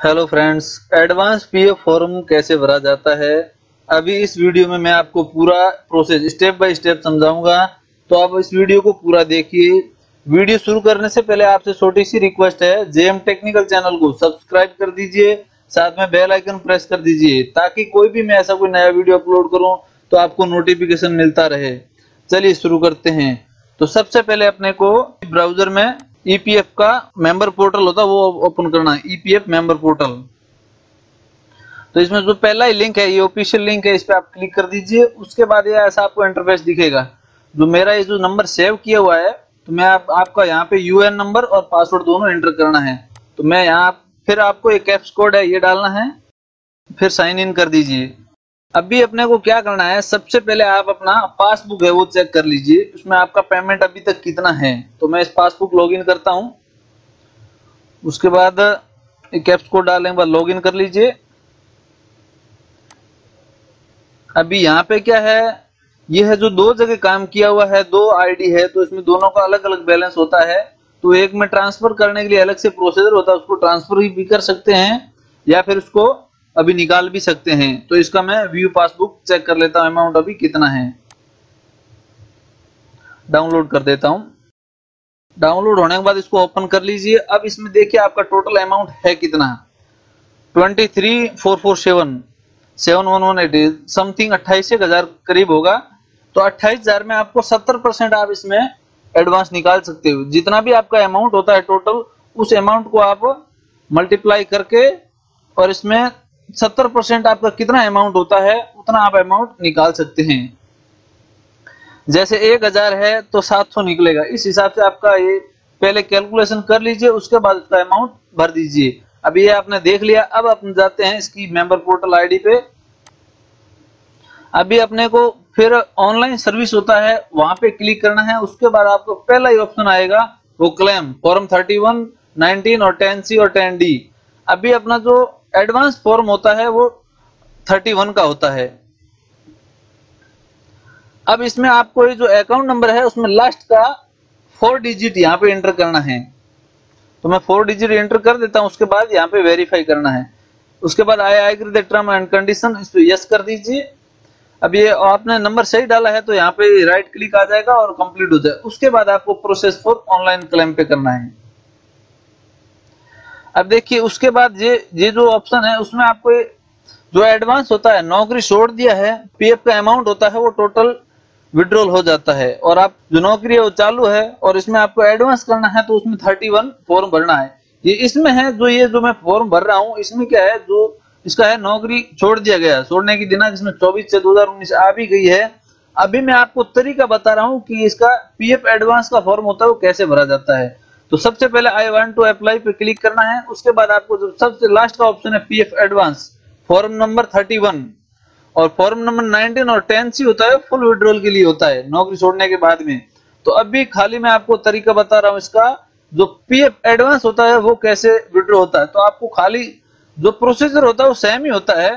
Hello friends, advance PF form कैसे भरा जाता है? अभी इस वीडियो में मैं आपको पूरा प्रोसेस स्टेप बाय स्टेप समझाऊँगा। तो आप इस वीडियो को पूरा देखिए। वीडियो शुरू करने से पहले आपसे छोटी सी रिक्वेस्ट है, जेएम टेक्निकल चैनल को सब्सक्राइब कर दीजिए, साथ में बेल आइकन प्रेस कर दीजिए, ताकि कोई भी मैं ऐसा कोई नया वीडियो अपलोड करूँ तो आपको नोटिफिकेशन मिलता रहे। चलिए शुरू करते हैं। तो सबसे पहले अपने को ब्राउज़र में ईपीएफ e का मेंबर पोर्टल होता है वो ओपन करना है ईपीएफ मेंबर पोर्टल तो इसमें जो पहला ही लिंक है ये ऑफिशियल लिंक है इस पर आप क्लिक कर दीजिए उसके बाद ये ऐसा आपको इंटरफेस दिखेगा। जो मेरा ये जो नंबर सेव किया हुआ है तो मैं आप, आपका यहाँ पे यूएन नंबर और पासवर्ड दोनों एंटर करना है। तो मैं यहाँ फिर आपको एक कैप्स कोड है ये डालना है फिर साइन इन कर दीजिए। अभी अपने को क्या करना है? सबसे पहले आप अपना पासबुक है वो चेक कर लीजिए। उसमें आपका पेमेंट अभी तक कितना है? तो मैं इस पासबुक लॉगिन करता हूँ। उसके बाद कैप्स कोड डालने के बाद लॉगिन कर लीजिए। अभी यहाँ पे क्या है? ये है जो दो जगह काम किया हुआ है, दो आईडी है तो इसमें दोनों का अलग अलग बैलेंस होता है। तो एक में ट्रांसफ़र करने के लिए अलग से प्रोसीजर होता है, उसको ट्रांसफ़र भी कर सकते हैं, या फिर उसको अभी निकाल भी सकते हैं। तो इसका मैं व्यू पासबुक चेक कर लेता हूँ अमाउंट अभी कितना है। डाउनलोड कर देता हूँ। डाउनलोड होने के बाद इसको ओपन कर लीजिए। अब इसमें देखिए आपका टोटल अमाउंट है कितना। Twenty three four four seven seven one one eight something अट्ठाईस एक हज़ार करीब होगा। तो अट्ठाईस हज़ार में आपको सत्तर परसेंट आप इसमें एडवांस निकाल सकते हो। जितना भी आपका अमाउंट होता है टोटल उस अमाउंट को आप मल्टीप्लाई करके और इसमें सत्तर परसेंट आपका कितना अमाउंट होता है, उतना आप अमाउंट निकाल सकते हैं। जैसे एक हज़ार है तो सात सौ निकलेगा। इस हिसाब से आपका ये पहले कैलकुलेशन कर लीजिए, उसके बाद इसका अमाउंट भर दीजिए। अब ये आपने देख लिया, अब अपन जाते हैं इसकी मेंबर पोर्टल आईडी पे। अभी अपने को फिर ऑनलाइन सर्विस होता है, वहाँ पे क्लिक करना है, उसके बाद आपको पहला ही ऑप्शन आएगा, वो claim form thirty one nineteen और टेन सी और टेन डी अभी अपना जो एडवांस फॉर्म होता है वो 31 का होता है। अब इसमें आपको ये जो अकाउंट नंबर है, उसमें लास्ट का फोर डिजिट यहाँ पे एंटर करना है। तो मैं फोर डिजिट एंटर कर देता हूँ, उसके बाद यहाँ पे वेरीफाई करना है। उसके बाद I I the term and condition इस पर यस कर दीजिए। अब ये आपने नंबर सही डाला है तो यहाँ पे राइट क्लिक आ जाएगा और कंप्लीट हो जाए। उसके बाद आपको प्रोसेस फॉर ऑनलाइन क्लेम पे करना है। अब देखिए, उसके बाद ये ये जो ऑप्शन है, उसमें आपको जो एडवांस होता है, नौकरी छोड़ दिया है पीएफ का अमाउंट होता है, वो टोटल विड्रॉल हो जाता है। और आप जो नौकरी है, वो चालू है, और इसमें आपको एडवांस करना है तो उसमें थर्टी वन फॉर्म भरना है। ये इसमें है, जो ये जो मैं फॉर्म भर रहा हूँ, इसमें क्या है, जो इसका है, नौकरी छोड़ दिया गया छोड़ने की दिनांक इसमें चौबीस से दो हज़ार उन्नीस आ भी गई है। अभी मैं आपको तरीका बता रहा हूँ कि इसका पीएफ एडवांस का फॉर्म होता है, वो कैसे भरा जाता है। तो सबसे पहले आई वांट टू अप्लाई पे क्लिक करना है, उसके बाद आपको जो सबसे लास्ट का ऑप्शन है पीएफ एडवांस फॉर्म नंबर 31 और फॉर्म नंबर 19 और 10 सी होता है फुल विड्रॉल के लिए होता है, नौकरी छोड़ने के बाद में। तो अभी खाली मैं आपको तरीका बता रहा हूँ इसका, जो पीएफ एडवांस होता है वो कैसे विड्रॉ होता है। तो आपको खाली जो प्रोसीजर होता है वो सेम ही होता है,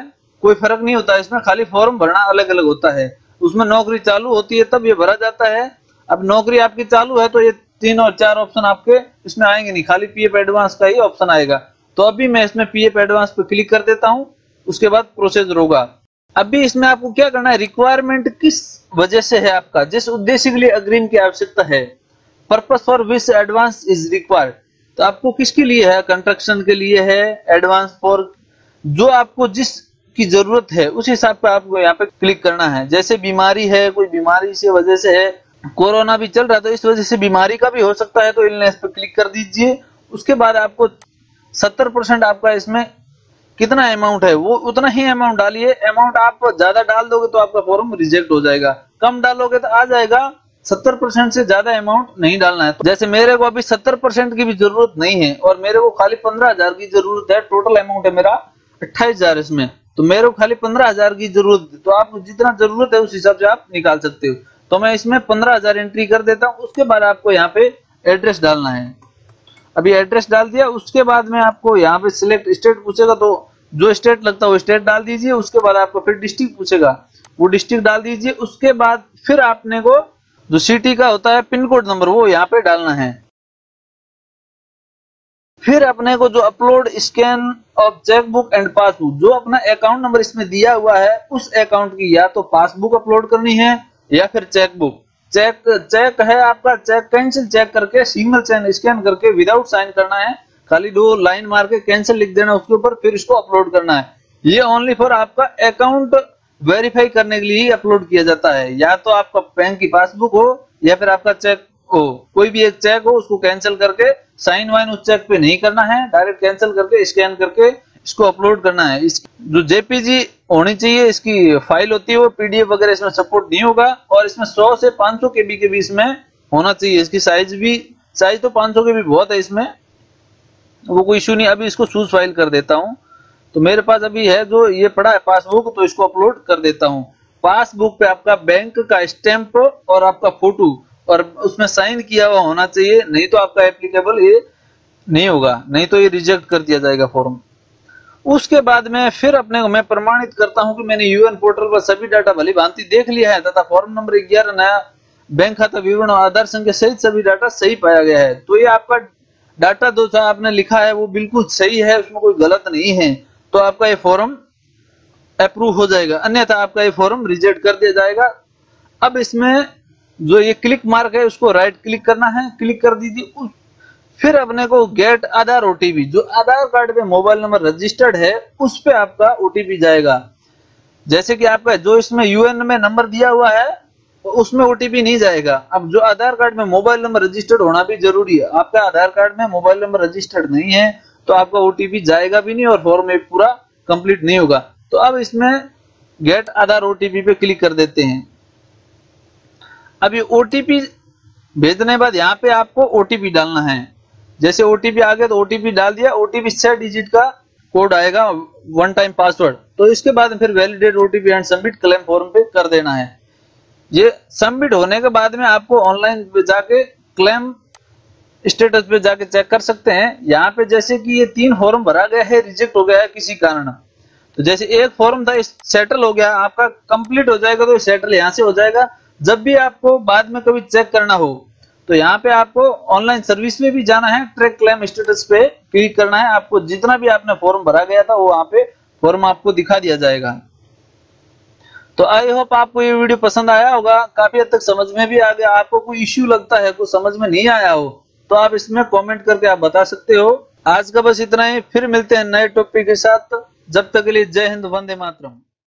कोई फ़र्क नहीं होता। इसमें खाली फॉर्म भरना अलग अलग होता है। उसमें नौकरी चालू होती है, तब ये भरा जाता है। अब नौकरी आपकी चालू है तो ये तीन और चार ऑप्शन आपके इसमें आएँगे नहीं। खाली पीएफ एडवांस का ही ऑप्शन आएगा। तो अभी मैं इसमें पीएफ एडवांस पे क्लिक कर देता हूँ, उसके बाद प्रोसेसर होगा। अभी इसमें आपको क्या करना है? रिक्वायरमेंट किस वजह से है आपका? जिस उद्देश्य के लिए अग्रिम की आवश्यकता है। Purpose for which advance is required तो आपको किसके लिए है? कंस्ट्रक्शन के लिए है एडवांस फॉर जो आपको जिस की ज़रूरत है, उस हिसाब पे आपको यहाँ पे क्लिक करना है। जैसे बीमारी है, कोई बीमारी से वजह से है कोरोना भी चल रहा है तो इस वजह से बीमारी का भी हो सकता है तो इलनेस पे क्लिक कर दीजिए। उसके बाद आपको सत्तर परसेंट आपका इसमें कितना अमाउंट है, वो उतना ही अमाउंट डालिए। अमाउंट आप ज़्यादा डाल दोगे तो आपका फॉर्म रिजेक्ट हो जाएगा। कम डालोगे तो आ जाएगा, सत्तर परसेंट से ज़्यादा अमाउंट नहीं डालना है। तो जैसे मेरे को अभी सत्तर परसेंट की भी ज़रूरत नहीं है, और मेरे को खाली पंद्रह हज़ार की ज़रूरत है टोटल अमाउंट है मेरा अट्ठाईस हज़ार इसमें। तो मेरे को खाली पंद्रह हज़ार की ज़रूरत है तो आप जितना ज़रूरत है उस हिसाब से आप निकाल सकते हो। तो मैं इसमें पंद्रह हज़ार एंट्री कर देता हूँ। उसके बाद आपको यहाँ पे एड्रेस डालना है। अभी एड्रेस डाल दिया, उसके बाद में आपको यहाँ पे सिलेक्ट स्टेट पूछेगा तो जो स्टेट लगता है वो स्टेट डाल दीजिए। उसके बाद आपको फिर डिस्ट्रिक्ट पूछेगा। वो डिस्ट्रिक्ट डाल दीजिए। उसके बाद फिर आपने को जो सिटी का होता है पिन कोड नंबर वो यहाँ पे डालना है। फिर अपने को जो upload scan of chequebook and passbook जो अपना अकाउंट नंबर इसमें दिया हुआ है, उस अकाउंट की या तो पासबुक अपलोड करनी है या फिर चेकबुक। चेक चेक है आपका, चेक कैंसिल चेक करके सिंगल चैन स्कैन करके विदाउट साइन करना है। खाली दो लाइन मार के कैंसिल लिख देना, उसके ऊपर फिर इसको अपलोड करना है। ये ओनली फॉर आपका अकाउंट वेरीफाई करने के लिए ही अपलोड किया जाता है। या तो आपका बैंक की पासबुक हो, या फिर आपका चेक हो। कोई भी एक चेक हो, उसको कैंसिल करके साइन वाइन उस चेक पे नहीं करना है। डायरेक्ट कैंसिल करके स्कैन करके इसको अपलोड करना है। इस जो जेपीजी होनी चाहिए, इसकी फ़ाइल होती है, वो पीडीएफ वगैरह इसमें सपोर्ट नहीं होगा और इसमें 100 से 500 केबी के बीच में होना चाहिए। इसकी साइज़ भी साइज़ तो 500 के भी बहुत है इसमें। वो कोई इशू नहीं। अभी इसको चूज़ फ़ाइल कर देता हूँ। तो मेरे पास अभी है जो ये पड़ा है पासबुक तो इसको अपलोड कर देता हूँ। पासबुक पे आपका बैंक का स्टैंप और आपका फ़ोटो और उसमें साइन किया हुआ होना चाहिए। नहीं तो आपका एप्लीकेबल ये नहीं होगा। नहीं तो ये रिजेक्ट कर दिया जाएगा फॉर्म उसके बाद में फिर अपने, मैं प्रमाणित करता हूँ कि मैंने यूएन पोर्टल पर सभी डाटा भली भांति देख लिया है, तथा फॉर्म नंबर ग्यारह नया बैंक खाता विवरण और आधार संख्या सहित सभी डाटा सही पाया गया है। तो ये आपका डाटा जो आपने लिखा है, वो बिल्कुल सही है, उसमें कोई गलत नहीं है। तो आपका ये फॉर्म अप्रूव हो जाएगा। अन्यथा आपका ये फॉर्म रिजेक्ट कर दिया जाएगा। अब इसमें जो ये क्लिक मार्क है, उसको राइट क्लिक करना है। क्लिक कर दीजिए फिर अपने को गेट आधार ओटीपी जो आधार कार्ड पे मोबाइल नंबर रजिस्टर्ड है, उस पे आपका ओटीपी जाएगा। जैसे कि आपका, जो इसमें यूएन में नंबर दिया हुआ है, उसमें ओटीपी नहीं जाएगा। अब जो आधार कार्ड में मोबाइल नंबर रजिस्टर्ड होना भी ज़रूरी है। आपका आधार कार्ड में मोबाइल नंबर रजिस्टर्ड नहीं है तो आपका ओटीपी जाएगा भी नहीं और फॉर्म एक पूरा कंप्लीट नहीं होगा। तो अब इसमें गेट आधार ओटीपी पे क्लिक कर देते हैं। अब ये ओटीपी भेजने बाद यहाँ पे आपको ओटीपी डालना है। जैसे ओटीपी आ गया तो ओटीपी डाल दिया ओटीपी छह डिजिट का कोड आएगा वन टाइम पासवर्ड तो इसके बाद फिर validate OTP and submit claim form पे कर देना है। ये सबमिट होने के बाद में आपको ऑनलाइन जाके क्लेम स्टेटस पे जाके चेक कर सकते हैं। यहाँ पे जैसे कि ये तीन फॉर्म भरा गया है रिजेक्ट हो गया है किसी कारण। तो जैसे एक फॉर्म था सेटल हो गया, आपका कंप्लीट हो जाएगा तो सेटल यहाँ से हो जाएगा। जब भी आपको बाद में कभी चेक करना हो तो यहाँ पे आपको ऑनलाइन सर्विस में भी जाना है ट्रैक क्लेम स्टेटस पे क्लिक करना है। आपको जितना भी आपने फॉर्म भरा गया था, वो वहाँ पे फॉर्म आपको दिखा दिया जाएगा। तो आई होप आपको ये वीडियो पसंद आया होगा। काफ़ी हद तक समझ में भी आ गया। आपको कोई इश्यू लगता है, कुछ समझ में नहीं आया हो तो आप इसमें कमेंट करके आप बता सकते हो। आज का बस इतना ही। फिर मिलते हैं नए टॉपिक के साथ। जब तक के लिए जय हिंद, वंदे मातरम।